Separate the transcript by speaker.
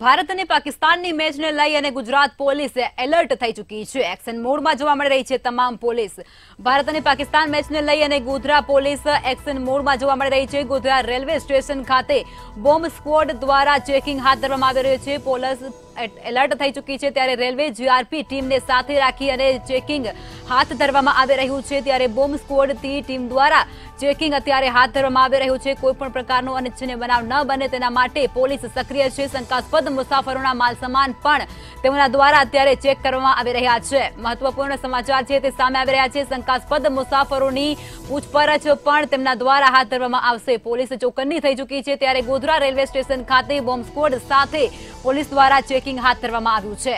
Speaker 1: ભારત અને પાકિસ્તાનની મેચને લઈ અને ગુજરાત પોલીસ એલર્ટ થઈ ચૂકી છે. એક્શન મોડમાં જોવા મળી રહી છે તમામ પોલીસ. ભારત અને પાકિસ્તાન મેચને લઈ અને ગોધરા પોલીસ એક્શન મોડમાં જોવા મળી રહી છે. ગોધરા રેલવે સ્ટેશન ખાતે બોમ્બ સ્કવોડ દ્વારા ચેકિંગ હાથ ધરવામાં આવી રહ્યું છે. પોલીસ એલર્ટ થઈ ચૂકી છે ત્યારે રેલવે જીઆરપી ટીમને સાથે રાખી અને ચેકિંગ હાથ ધરવામાં આવી રહ્યું છે ત્યારે બોમ્બ સ્ક્વોડથી ટીમ દ્વારા ચેકિંગ અત્યારે હાથ ધરવામાં આવી રહ્યું છે કોઈ પણ પ્રકારનો અનિચ્છનીય બનાવ ન બને તેના માટે પોલીસ સક્રિય છે શંકાસ્પદ મુસાફરોના માલ સામાન પણ તેમના દ્વારા અત્યારે ચેક કરવામાં આવી રહ્યા છે મહત્વપૂર્ણ સમાચાર છે તે સામે આવી રહ્યા છે શંકાસ્પદ મુસાફરોની પૂછપરછ પણ તેમના દ્વારા હાથ ધરવામાં આવશે પોલીસ ચોકન્ની થઈ ચૂકી છે ત્યારે ગોધરા રેલવે સ્ટેશન ખાતે બોમ્બ સ્ક્વોડ સાથે પોલીસ દ્વારા ચેકિંગ હાથ ધરવામાં આવ્યું છે